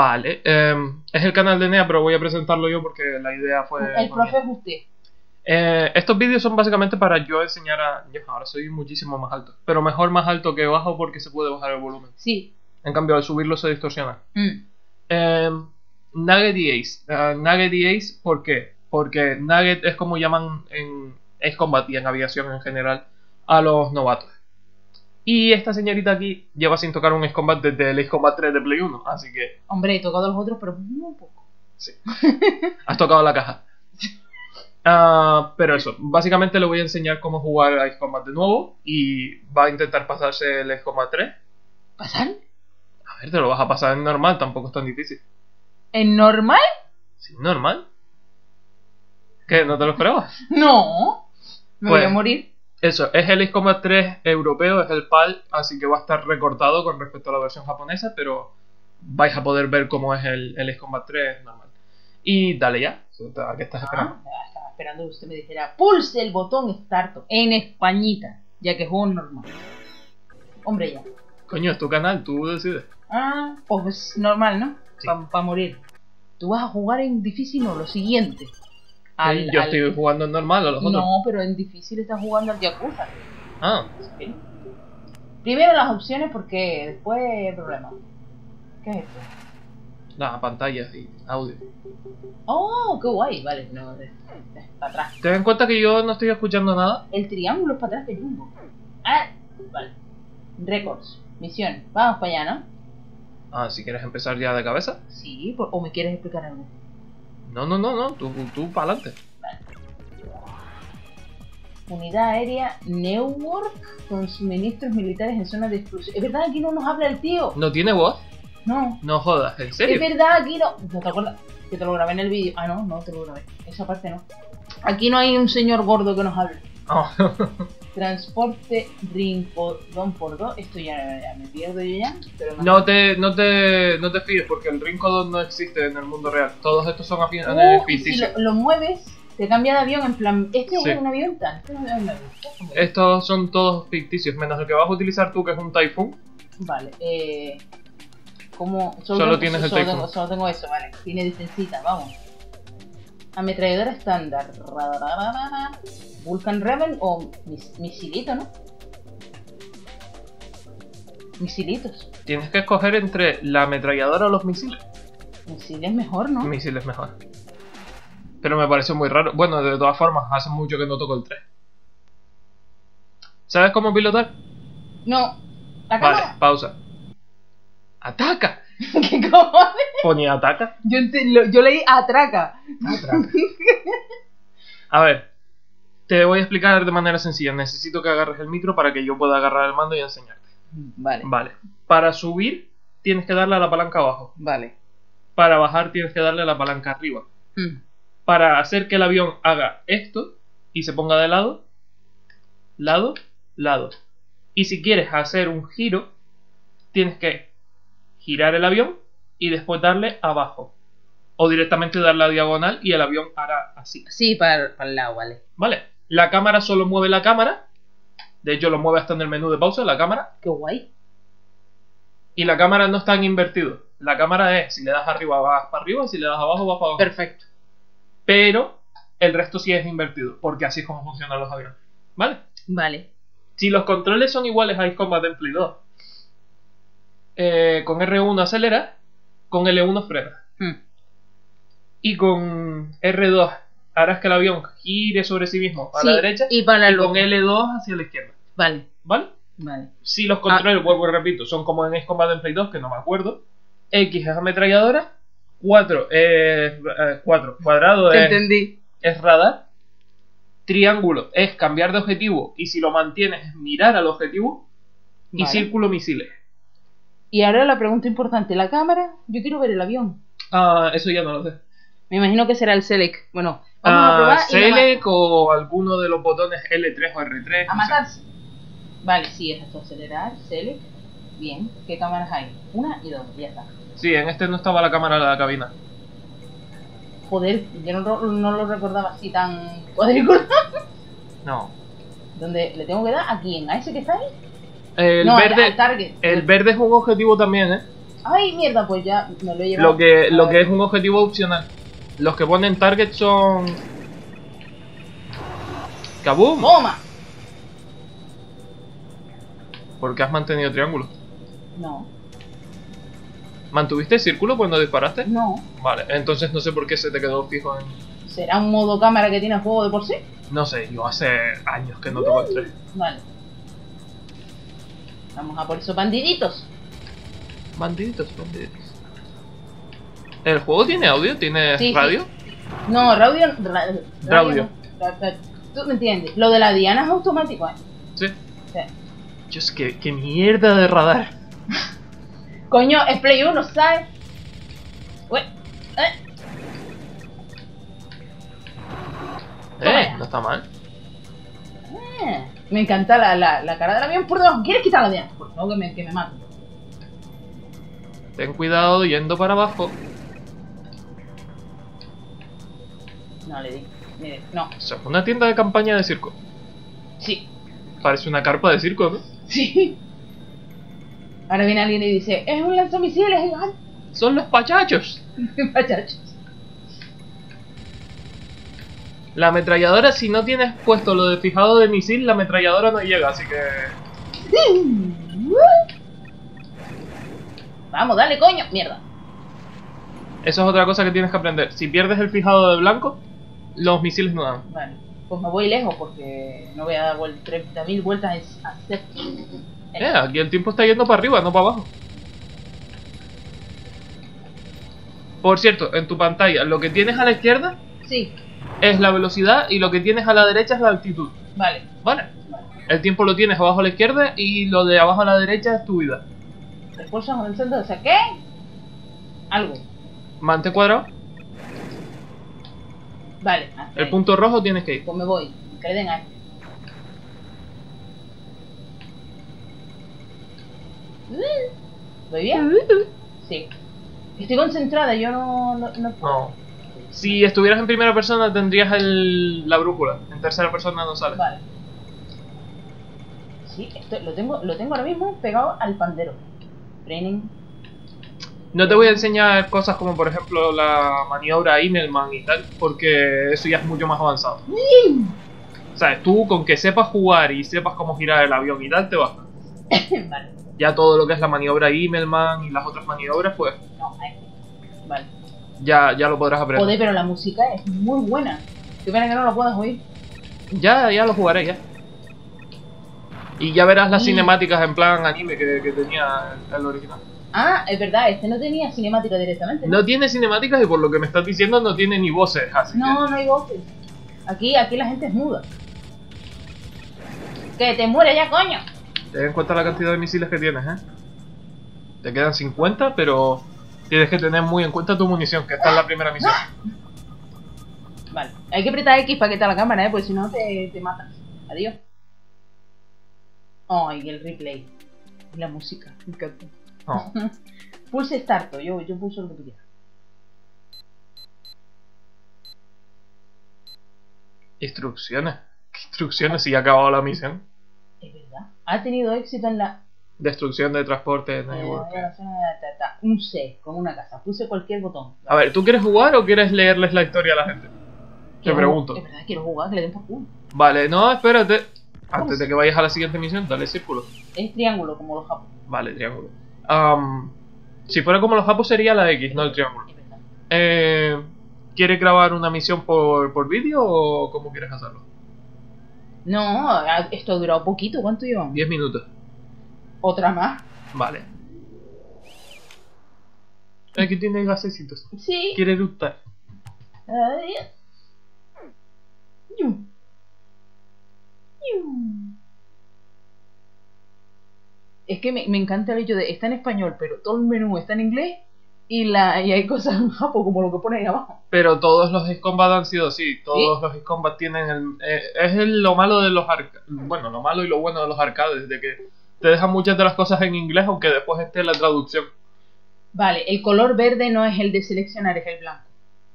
Vale, em, es el canal de NEA, pero voy a presentarlo yo porque la idea fue... El profe es usted. Eh, estos vídeos son básicamente para yo enseñar a... Yo ahora soy muchísimo más alto, pero mejor más alto que bajo porque se puede bajar el volumen. Sí. En cambio, al subirlo se distorsiona. Mm. Eh, Nugget y Ace. Eh, Nugget y Ace, ¿por qué? Porque Nugget es como llaman en Ace Combat y en aviación en general a los novatos. Y esta señorita aquí lleva sin tocar un Ace Combat desde el Ace Combat 3 de Play 1, así que Hombre, he tocado los otros, pero muy poco. sí. Has tocado la caja. Ah, pero eso, básicamente le voy a enseñar cómo jugar a Ace Combat de nuevo y va a intentar pasarse el Ace Combat 3. ¿Pasar? A ver, te lo vas a pasar en normal, tampoco es tan difícil. ¿En normal? ¿Sí, normal? ¿Qué? ¿No te lo esperabas? No. Me voy Pues- a morir. Eso, es el Ace Combat 3 europeo, es el PAL, así que va a estar recortado con respecto a la versión japonesa, pero vais a poder ver cómo es el, el Ace Combat 3 normal. Y dale ya, ¿a qué estás esperando? Ah, estaba esperando que usted me dijera, pulse el botón Start en Españita, ya que juego normal. Hombre, ya. Coño, es tu canal, tú decides. Ah, pues normal, ¿no? Sí. Para morir. Tú vas a jugar en difícil o lo siguiente. Al- Yo al- estoy jugando en normal a los otros. No, pero en difícil estás jugando al Yakuza. Ah, Sí. Primero las opciones porque después hay problema. ¿Qué es esto? las pantallas y audio. Oh, qué guay. Vale, no, de- de- para atrás. Ten en cuenta que yo no estoy escuchando nada. El triángulo es para atrás de Jumbo. Ah, vale. Récords. Misión. Vamos para allá, ¿no? Ah, si quieres empezar ya de cabeza. Sí, por- o me quieres explicar algo. No, no, no, no, tú, tú para adelante. Unidad aérea Newark con suministros militares en zonas de exclusión. ¿Es verdad aquí no nos habla el tío? ¿No tiene voz? No. No jodas, ¿en Es serio? verdad aquí no. ¿No te acuerdas? Que te lo grabé en el vídeo. Ah, no, no te lo grabé. Esa parte no. Aquí no hay un señor gordo que nos hable. Ah, Transporte Rincón por dos. Esto ya, ya me pierdo yo ya. Pero no, te, no, te, no te fíes porque el Rincodon no existe en el mundo real. Todos estos son aviones Uh, si lo, lo mueves, te cambia de avión en plan. Este Sí. es un avión tal. Este es un avión tal. Estos son todos ficticios, menos el que vas a utilizar tú, que es un Typhoon. Vale, eh. ¿Cómo? Solo tienes el solo Typhoon. tengo, solo tengo eso, vale. Tiene defensita, vamos. Ametralladora estándar. Vulcan Raven o mis- misilito, ¿no? Misilitos. Tienes que escoger entre la ametralladora o los misiles. Misil es mejor, ¿no? Misiles mejor. Pero me pareció muy raro. Bueno, de todas formas, hace mucho que no toco el 3. ¿Sabes cómo pilotar? No. Vale, pausa. ¡Ataca! ¿Qué cojones? Ponía ataca. Yo, ente- lo- yo leí atraca. A ver, te voy a explicar de manera sencilla. Necesito que agarres el micro para que yo pueda agarrar el mando y enseñarte. Vale. Vale. Para subir, tienes que darle a la palanca abajo. Vale. Para bajar, tienes que darle a la palanca arriba. Mm. Para hacer que el avión haga esto y se ponga de lado, lado, lado. Y si quieres hacer un giro, tienes que girar el avión y después darle abajo. O directamente darle a diagonal y el avión hará así. Sí, para, para el lado, vale. ¿Vale? La cámara solo mueve la cámara. De hecho, lo mueve hasta en el menú de pausa, la cámara. Qué guay. Y la cámara no está en invertido. La cámara es, si le das arriba vas para arriba, si le das abajo vas para abajo. Perfecto. Pero el resto sí es invertido, porque así es como funcionan los aviones. ¿Vale? Vale. Si los controles son iguales a Combat en Play 2, eh, con R1 acelera, con L1 frena. Mm. Y con R2 harás que el avión gire sobre sí mismo a Sí, la derecha y para y con otro. L2 hacia la izquierda. Vale. ¿Vale? Vale. Si los controles, vuelvo y repito, son como en Ace Combat en Play 2, que no me acuerdo. X es ametralladora, 4 es. 4. cuadrado es, entendí. es radar, triángulo es cambiar de objetivo y si lo mantienes es mirar al objetivo, y círculo misiles. Y ahora la pregunta importante, ¿la cámara? Yo quiero ver el avión. Ah, eso ya no lo sé. Me imagino que será el Select. Bueno, vamos a Ah, probar Select o alguno de los botones L3 o R3. a, no sé. matarse. Vale, sí, es esto, acelerar, Select. Bien, ¿qué cámaras hay? Una y dos, ya está. Sí, en este no estaba la cámara de la cabina. Joder, yo no, lo- no lo recordaba así tan cuadriculado. No. Donde le tengo que dar a quién, a ese que está ahí. El no, verde. al target. El verde es un objetivo también, ¿eh? Ay, mierda, pues ya me lo he llevado. Lo que, A lo ver. que es un objetivo opcional. Los que ponen target son. ¡Kaboom! ¡Toma! ¿Por qué has mantenido triángulo? No, ¿Mantuviste círculo cuando disparaste? no. Vale, entonces no sé por qué se te quedó fijo en. ¿Será un modo cámara que tiene el juego de por sí? No sé, yo hace años que no toco el 3. Vale. Vamos a por esos bandiditos. Bandiditos, bandiditos. ¿El juego tiene audio? ¿Tiene Sí, sí. radio? No, radio. ra- radio. Tú me entiendes. Lo de la Diana es automático, ¿eh? Sí. Sí. Dios, qué, qué mierda de radar. Coño, es Play 1, ¿sabes? Ué, eh. Eh, no está mal. Eh, Me encanta la, la, la cara del avión por debajo. ¿Quieres quitar la Diana? Pues no, que me, que me mato. Ten cuidado yendo para abajo. No, le di. Mire, no. O sea, una tienda de campaña de circo. Sí. Parece una carpa de circo, ¿no? Sí. Ahora viene alguien y dice, es un lanzamisiles gigante. Son los pachachos. Pachachos. La ametralladora, si no tienes puesto lo de fijado de misil, la ametralladora no llega, así que... Vamos, dale, coño. Mierda. Eso es otra cosa que tienes que aprender. Si pierdes el fijado de blanco, los misiles no dan. Vale. Pues me voy lejos porque no voy a dar vuel- 30.000 vueltas a hacer. Eh, aquí el tiempo está yendo para arriba, no para abajo. Por cierto, en tu pantalla, lo que tienes a la izquierda Sí, es la velocidad y lo que tienes a la derecha es la altitud. vale. ¿Vale? El tiempo lo tienes abajo a la izquierda y lo de abajo a la derecha es tu vida. Esfuerzos con el centro, o sea, ¿qué? Algo. Mante cuadrado. Vale. El ahí. punto rojo tienes que ir. Pues me voy. Creden ahí. ¿Voy bien? Sí. Estoy concentrada, yo no, no, no puedo. No. Si estuvieras en primera persona tendrías el, la brújula. En tercera persona no sale. Vale. Sí, esto, lo, tengo, lo tengo ahora mismo pegado al pandero. Training. No te voy a enseñar cosas como por ejemplo la maniobra Immelman y tal, porque eso ya es mucho más avanzado. ¿Sabes? Tú con que sepas jugar y sepas cómo girar el avión y tal, te basta. vale. Ya todo lo que es la maniobra Immelman y las otras maniobras, pues. Ya, ya lo podrás aprender. Joder, pero la música es muy buena. Qué pena que no la puedas oír. Ya, ya lo jugaré, ya. Y ya verás las Mm. cinemáticas en plan anime que, que tenía el, original. Ah, es verdad, este no tenía cinemática directamente. No tiene cinemáticas y por lo que me estás diciendo no tiene ni voces, así No, no hay voces. Aquí, aquí la gente es muda. Que te muere ya, coño. ten en cuenta la cantidad de misiles que tienes, ¿eh? Te quedan 50, pero tienes que tener muy en cuenta tu munición, que esta es la primera misión. Vale, hay que apretar X para que te la cámara, ¿eh? Porque si no te, te matas. Adiós. Ay, el replay. Y la música. Me encanta. Pulse Start, yo, yo pulso lo que quieras. Instrucciones. ¿Qué instrucciones si ya ha acabado la misión? Es verdad. Ha tenido éxito en la. Destrucción de transporte, eh, la zona de ta- un C, como una casa. Puse cualquier botón. A ver, ¿tú quieres jugar o quieres leerles la historia a la gente? Te pregunto. Es verdad, quiero jugar, que le den por culo. Vale, no, espérate. Antes de que vayas a la siguiente misión, dale círculo. Es triángulo, como los japos. Vale, triángulo. Si fuera como los japos sería la X, no el triángulo. Es verdad. Eh, ¿Quieres grabar una misión por, por vídeo o cómo quieres hacerlo? No, esto ha durado poquito. ¿Cuánto llevamos? 10 minutos. Otra más. Vale. Aquí tiene gasecitos. Sí. Quiere eructar. Ay. Yum. Yum. Es que me, me encanta el hecho de está en español, pero todo el menú está en inglés y la y hay cosas en japo como lo que pone ahí abajo. Pero todos los Ace Combat han sido así. Todos los Ace Combat tienen el. eh, es el- lo malo de los arcades. Bueno, lo malo y lo bueno de los arcades. De que te dejan muchas de las cosas en inglés, aunque después esté la traducción. Vale, el color verde no es el de seleccionar, es el blanco.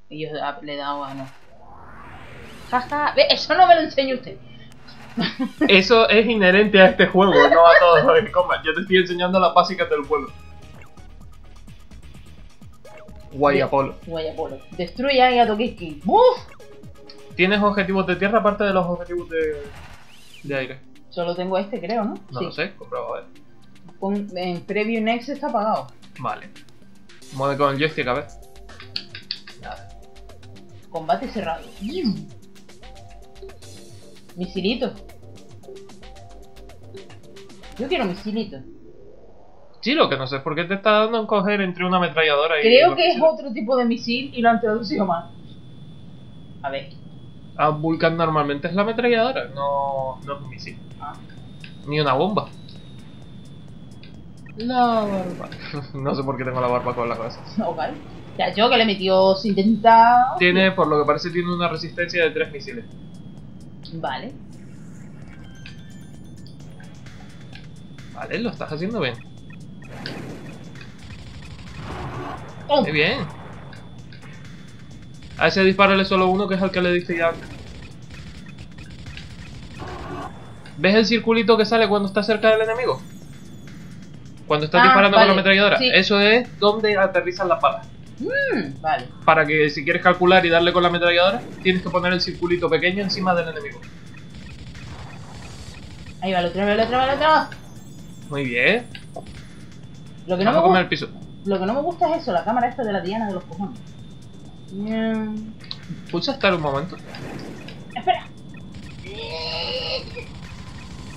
Y yo le he dado a no. Jaja, eso no me lo enseña usted. Eso es inherente a este juego, no a todos los Combat. Yo te estoy enseñando las básicas del juego. Guayapolo. Guayapolo. Destruya y a Tokiski. ¡Buf! ¿Tienes objetivos de tierra aparte de los objetivos de, de aire? Solo tengo este, creo, ¿no? No sí. lo sé, comprueba a ver. En Preview Next está apagado. Vale. Mueve con el joystick a ver. Combate cerrado. Misilito. Yo quiero misilito. Sí, lo que no sé es por qué te está dando en coger entre una ametralladora y. Creo que es otro tipo de misil y lo han traducido mal. A ver. Ah, Vulcan normalmente es la ametralladora, no, no es un misil. Ah. Ni una bomba. La barba. no sé por qué tengo la barba con la cabeza. Ok. Ya yo que le metió sin intentar. Tiene, por lo que parece, tiene una resistencia de 3 misiles. Vale. Vale, lo estás haciendo bien. ¡Oh! Muy bien. A ese dispárale solo uno, que es el que le diste ya. ¿Ves el circulito que sale cuando estás cerca del enemigo? Cuando estás Ah, disparando vale, con la ametralladora. sí. Eso es donde aterrizan las balas. Mm, vale. Para que si quieres calcular y darle con la ametralladora, tienes que poner el circulito pequeño encima del enemigo. Ahí va el otro, el otro, el otro. Muy bien. Lo que, no Vamos me a comer el gusta, piso. lo que no me gusta es eso, la cámara esta de la Diana de los cojones. Mm, Pulsa estar un momento. Espera.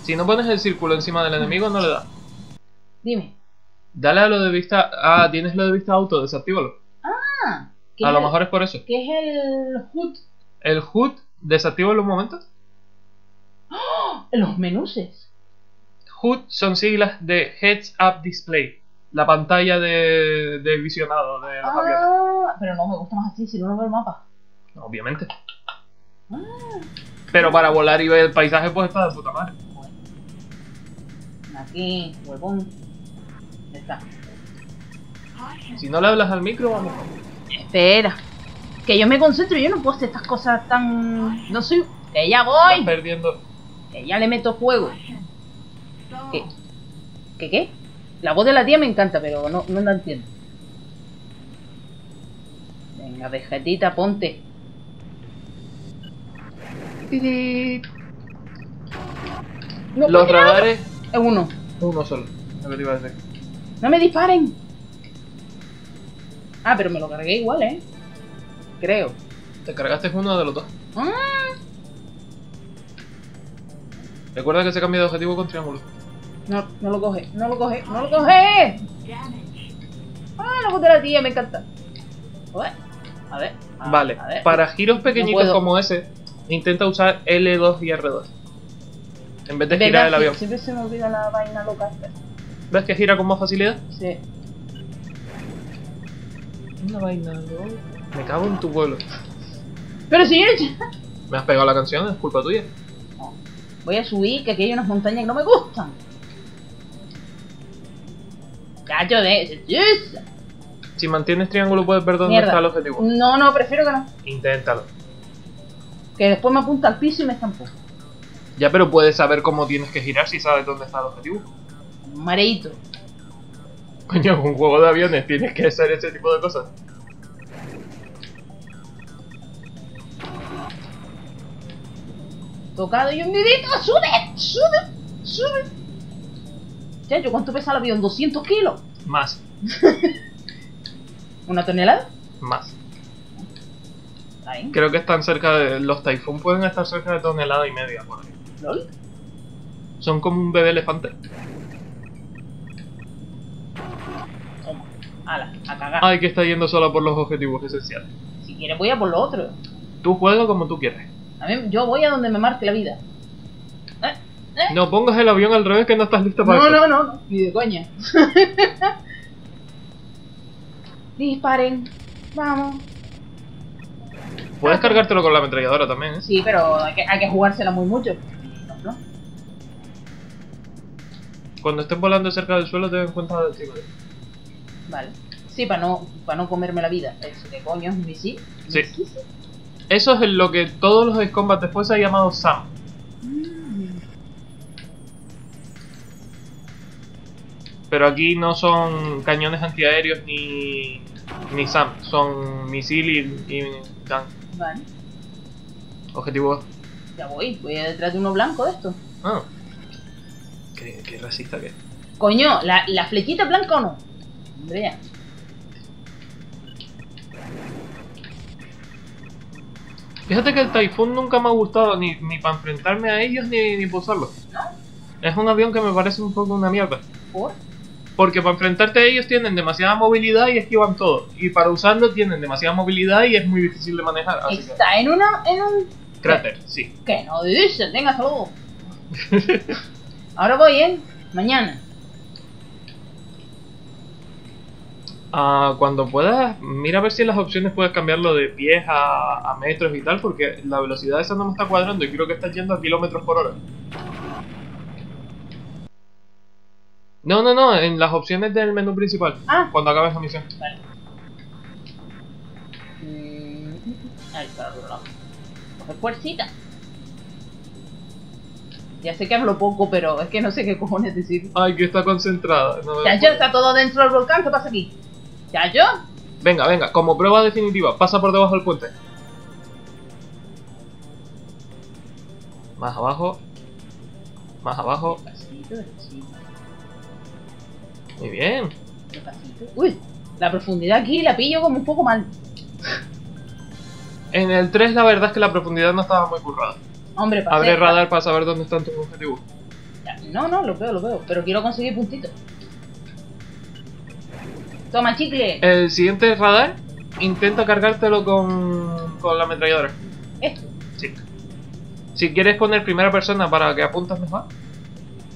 Si no pones el círculo encima del enemigo, no le da. Dime. Dale a lo de vista. Ah, tienes lo de vista auto, desactívalo. Ah, ¿qué A lo el- mejor es por eso. ¿Qué es el HUD? El HUD, desactívalo un momento. Los menuses. HUD son siglas de Heads Up Display, la pantalla de, de visionado de los aviones. Ah, pero no me gusta más así, si no no veo el mapa. Obviamente. Ah, Pero para volar y ver el paisaje, pues está de puta madre. Aquí, huevón. Está. Si no le hablas al micro, vamos. Espera. Que yo me concentro, yo no puedo hacer estas cosas tan. No soy. Que ya Estás voy. perdiendo. Que ya le meto fuego. ¿Qué? ¿Qué qué? La voz de la tía me encanta, pero no, no la entiendo. Venga, vegetita, ponte. No, Los radares, Es uno. uno solo. Lo que te iba a decir. No me disparen. Ah, pero me lo cargué igual, ¿eh? Creo. Te cargaste uno de los dos. Ah, Recuerda que se cambia de objetivo con triángulo. no, no lo coge, no lo coge, no lo coge. Ah, la de la tía me encanta. A ver, a ver. a- Vale, a ver. para giros pequeñitos como ese, intenta usar L2 y R2. En vez de girar el avión. Siempre se me olvida la vaina loca esta. ¿Ves que gira con más facilidad? Sí. Una vaina, Me cago en tu pueblo. Pero si yo Me has pegado la canción, es culpa tuya. voy a subir, que aquí hay unas montañas que no me gustan. Cacho de... Yes. Si mantienes triángulo puedes ver dónde Mierda. está el objetivo. No, no, prefiero que no. Inténtalo. Que después me apunta al piso y me estampó. Ya, pero puedes saber cómo tienes que girar si sabes dónde está el objetivo. Un mareíto. Coño, un juego de aviones tienes que hacer ese tipo de cosas. Tocado y hundidito. ¡Sube! ¡Sube! ¡Sube! Chacho, ¿cuánto pesa el avión? ¿200 kilos? Más, ¿Una tonelada? más. Ahí. Creo que están cerca de. Los Typhoon pueden estar cerca de tonelada y media por ahí. ¿Lol? Son como un bebé elefante. Ala, a cagar. Ay, que está yendo solo por los objetivos esenciales. Si quieres voy a por lo otro. Tú juega como tú quieras. A mí, yo voy a donde me marque la vida. ¿Eh? ¿Eh? No pongas el avión al revés que no estás lista para No, eso. no, no, no, ni de coña. Disparen. Vamos. Puedes cargártelo con la ametralladora también, ¿eh? Sí, pero hay que, hay que jugársela muy mucho. Cuando estés volando cerca del suelo, ten en cuenta del. Vale. Sí, para no, para no comerme la vida. Eso que coño es un misil. Sí. Eso es lo que todos los Ace Combat después se ha llamado SAM. Mm. Pero aquí no son cañones antiaéreos ni, Ni SAM, son misil y, y gun. Vale, Objetivo. ya voy. Voy a detrás de uno blanco de esto. Ah. Qué, qué racista que es. Coño, ¿la, la flechita blanca o no? Hombre. Fíjate que el Typhoon nunca me ha gustado ni, ni para enfrentarme a ellos ni, ni para usarlo. Es un avión que me parece un poco una mierda. ¿Por? Porque para enfrentarte a ellos tienen demasiada movilidad y esquivan todo. Y para usarlo tienen demasiada movilidad y es muy difícil de manejar. Así que, Está en una. en un. cráter, sí. Que no dice, venga, hasta luego. Ahora voy, ¿eh? Mañana. Ah, cuando puedas, mira a ver si en las opciones puedes cambiarlo de pies a, a metros y tal, porque la velocidad esa no me está cuadrando y creo que está yendo a kilómetros por hora. No, no, no, en las opciones del menú principal, Ah, cuando acabes la misión. vale. Mm, Ahí está. Coge fuercita. Ya sé que hablo poco, pero es que no sé qué cojones decir. Ay, que está concentrada. no me Ya está todo dentro del volcán, ¿qué pasa aquí? Ya yo. Venga, venga, como prueba definitiva, pasa por debajo del puente. Más abajo. Más abajo. Despacito, despacito, Muy bien. despacito. Uy, la profundidad aquí la pillo como un poco mal. En el 3 la verdad es que la profundidad no estaba muy currada. Hombre, para Abre radar para saber dónde están tus objetivos. No, no, lo veo, lo veo. Pero quiero conseguir puntitos. Toma, chicle. El siguiente radar, intenta cargártelo con, con la ametralladora. Esto. Sí. Si quieres poner primera persona para que apuntas mejor.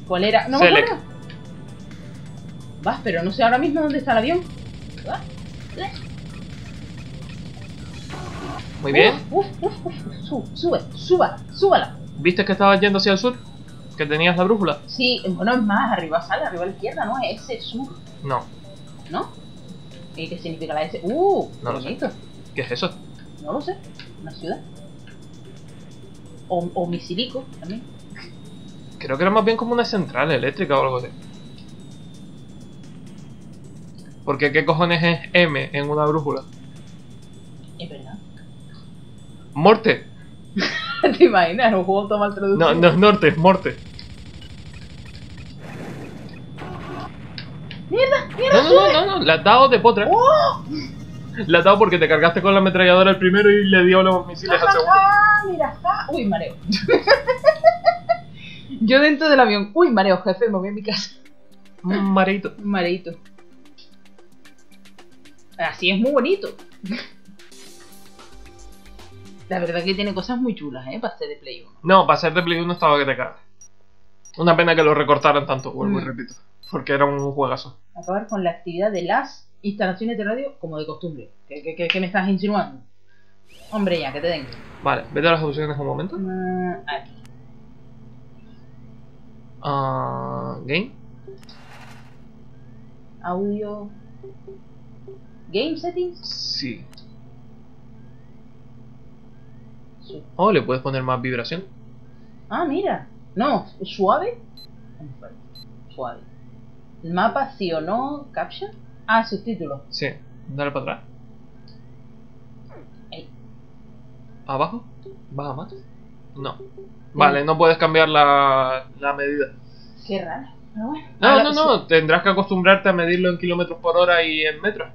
¿Cuál era? No me Select. acuerdo. Vas, pero no sé ahora mismo dónde está el avión. Muy bien. Uf, uf, uf. Sube, sube, suba, súbala. ¿Viste que estabas yendo hacia el sur? ¿Que tenías la brújula? Sí, bueno, es más, arriba sale, arriba a la izquierda, ¿no? Es ese sur, No. ¿no? ¿Y qué significa la S? ¡Uh! No qué lo sé. ¿Qué es eso? No lo sé. Una ciudad. O, o Misilico también. Creo que era más bien como una central eléctrica o algo así. Porque ¿qué cojones es M en una brújula? Es verdad. ¡Morte! ¿Te imaginas? Un juego toma el traductor. No, no es norte, es morte. ¡Mierda! ¡Mierda! No, no, no, no, no, la has dado de potra. ¡Oh! La has dado porque te cargaste con la ametralladora el primero y le dio los misiles al segundo. ¡Ah! Mira, ah. Uy, mareo. Yo dentro del avión. Uy, mareo, jefe, me voy a mi casa. Un mareito. Un mareito. Así es muy bonito. La verdad que tiene cosas muy chulas, ¿eh? Para ser de Play 1. No, para ser de Play 1 estaba que te cagas. Una pena que lo recortaran tanto, vuelvo y Mm. repito. Porque era un juegazo. Acabar con la actividad de las instalaciones de radio como de costumbre. ¿Qué, qué- qué- qué me estás insinuando? Hombre, ya, que te den. Vale, vete a las opciones un momento. Ah, aquí. Ah, game. Audio. Game settings. Sí. Oh, le puedes poner más vibración. Ah, mira. No, suave. Suave. Mapa, sí o no. Caption. Ah, subtítulos. Sí. Dale para atrás. Ahí. ¿Abajo? ¿Baja más? No. Vale, no puedes cambiar la, la medida. Qué raro. Pero bueno. No, Ahora no, sí. no. Tendrás que acostumbrarte a medirlo en kilómetros por hora y en metros.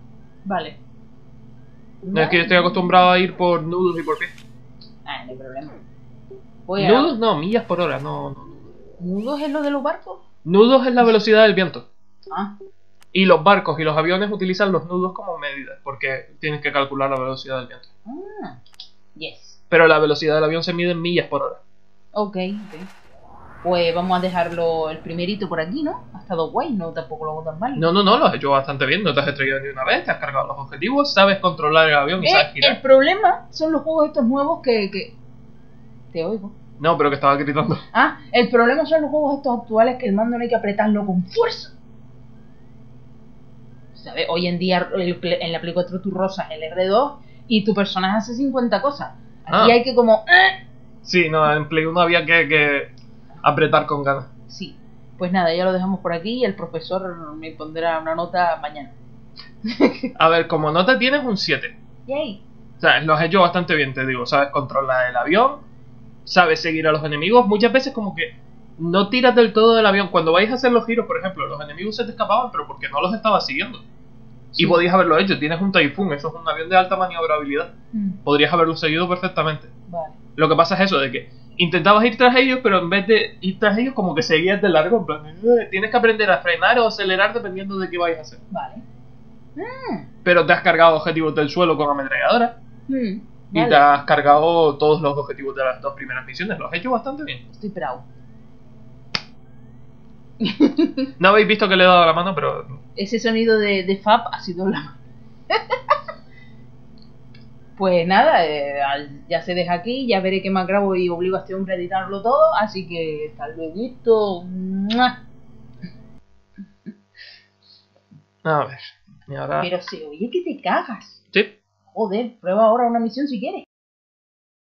Vale. No es que yo estoy acostumbrado a ir por nudos y por pies. Ah, no hay problema. Voy a... Nudos no, millas por hora, no, no. ¿Nudos es lo de los barcos? Nudos es la velocidad del viento. Ah, Y los barcos y los aviones utilizan los nudos como medida, porque tienes que calcular la velocidad del viento. ah. Yes. Pero la velocidad del avión se mide en millas por hora. Ok, ok. Pues vamos a dejarlo el primerito por aquí, ¿no? Ha estado guay, no tampoco lo hago tan mal. No, no, no, lo has hecho bastante bien, no te has estrellado ni una vez, te has cargado los objetivos, sabes controlar el avión y Eh, sabes el girar. problema son los juegos estos nuevos que, que... Te oigo. No, pero que estaba gritando. Ah, el problema son los juegos estos actuales que el mando no hay que apretarlo con fuerza. ¿Sabes? Hoy en día en la Play 4 tú rosas el R2 y tu personaje hace 50 cosas. Aquí Ah. hay que como... ¡eh! Sí, no, en Play 1 había que, que apretar con ganas. Sí. Pues nada, ya lo dejamos por aquí y el profesor me pondrá una nota mañana. A ver, como nota tienes un 7. Yay. O sea, lo has hecho bastante bien, te digo. Sabes controlar el avión, sabes seguir a los enemigos. Muchas veces como que no tiras del todo del avión. Cuando vais a hacer los giros, por ejemplo, los enemigos se te escapaban, pero porque no los estabas siguiendo. Y podías haberlo hecho. Tienes un Typhoon, eso es un avión de alta maniobrabilidad. Mm, Podrías haberlo seguido perfectamente. Vale. Lo que pasa es eso, de que intentabas ir tras ellos, pero en vez de ir tras ellos, como que seguías de largo. En plan, "Eh", tienes que aprender a frenar o acelerar dependiendo de qué vayas a hacer. Vale. Mm, Pero te has cargado objetivos del suelo con ametralladora. mm, Y te has cargado todos los objetivos de las dos primeras misiones. Lo has hecho bastante bien. Estoy proud. No habéis visto que le he dado la mano, pero Ese sonido de, de Fab ha sido la Pues nada, eh, ya se deja aquí, ya veré qué más grabo y obligo a este hombre a editarlo todo, así que hasta luego. A ver. Y ahora. Pero se oye que te cagas. Sí. Joder, prueba ahora una misión si quieres.